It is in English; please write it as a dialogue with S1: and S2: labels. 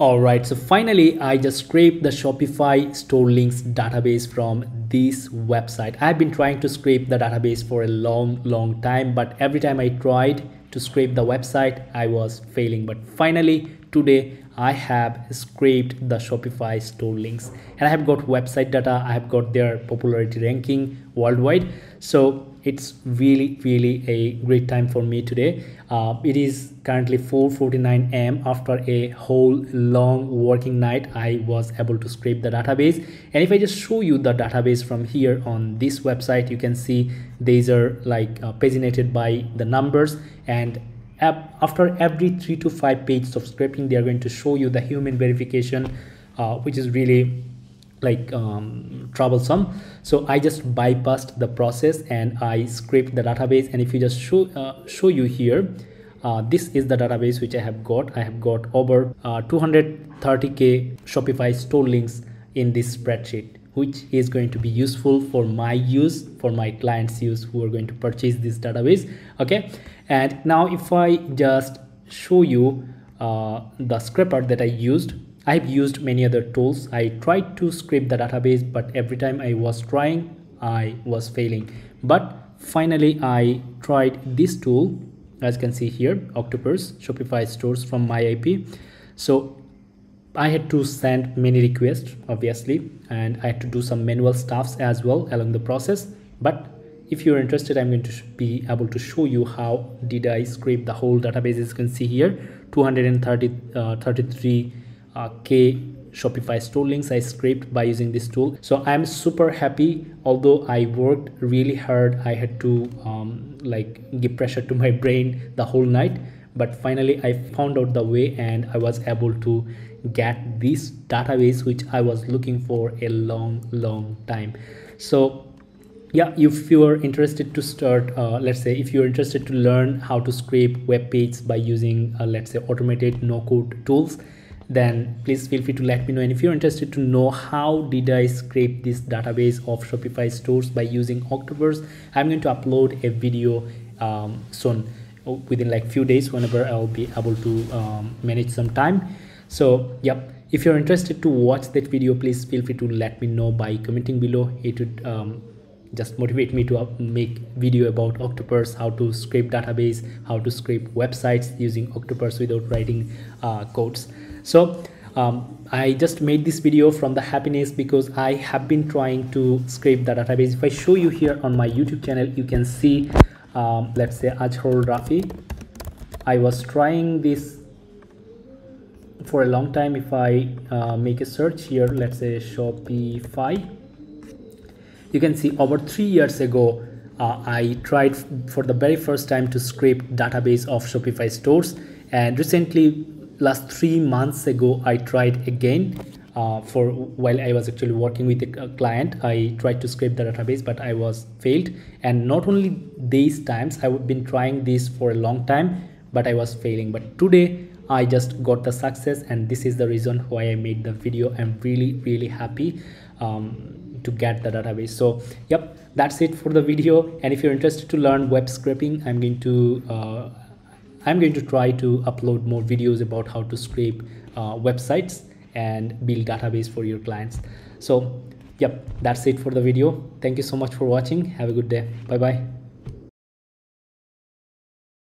S1: Alright, so finally I just scraped the Shopify store links database from this website. I've been trying to scrape the database for a long, long time, but every time I tried to scrape the website, I was failing. But finally today I have scraped the Shopify store links and I have got website data. I have got their popularity ranking worldwide. So it's really really a great time for me today uh, it is currently 4:49 am after a whole long working night i was able to scrape the database and if i just show you the database from here on this website you can see these are like uh, paginated by the numbers and after every three to five pages of scraping they are going to show you the human verification uh, which is really like um, troublesome. So i just bypassed the process and i scraped the database. And if you just show uh, show you here uh, this is the database which i have got. I have got over uh, 230k shopify store links in this spreadsheet which is going to be useful for my use for my clients use who are going to purchase this database okay and now if i just show you uh, the scraper that i used I've used many other tools. I tried to scrape the database, but every time I was trying, I was failing. But finally, I tried this tool, as you can see here, Octoparse, Shopify stores from my IP. So I had to send many requests, obviously, and I had to do some manual stuffs as well along the process. But if you're interested, I'm going to be able to show you how did I scrape the whole database. As you can see here, 230, uh, uh, k shopify store links i scraped by using this tool so i'm super happy although i worked really hard i had to um, like give pressure to my brain the whole night but finally i found out the way and i was able to get this database which i was looking for a long long time. So yeah if you are interested to start uh, let's say if you're interested to learn how to scrape web pages by using uh, let's say automated no code tools then please feel free to let me know. And if you're interested to know how did i scrape this database of shopify stores by using octoparse i'm going to upload a video um, soon within like few days whenever i'll be able to um, manage some time. So yep. If you're interested to watch that video please feel free to let me know by commenting below. It would um, just motivate me to uh, make video about octoparse how to scrape database how to scrape websites using octoparse without writing uh, codes. So um, I just made this video from the happiness because I have been trying to scrape the database. If I show you here on my YouTube channel, you can see, um, let's say Azharul Rafy. I was trying this for a long time. If I uh, make a search here, let's say Shopify, you can see over three years ago, uh, I tried for the very first time to scrape database of Shopify stores and recently last three months ago i tried again uh, for while i was actually working with a client i tried to scrape the database but i was failed. And not only these times i've been trying this for a long time but i was failing. But today i just got the success and this is the reason why i made the video. I'm really really happy um, to get the database. So yep that's it for the video. And if you're interested to learn web scraping i'm going to uh, I'm going to try to upload more videos about how to scrape uh, websites and build database for your clients. So yep, that's it for the video. Thank you so much for watching. Have a good day. Bye bye.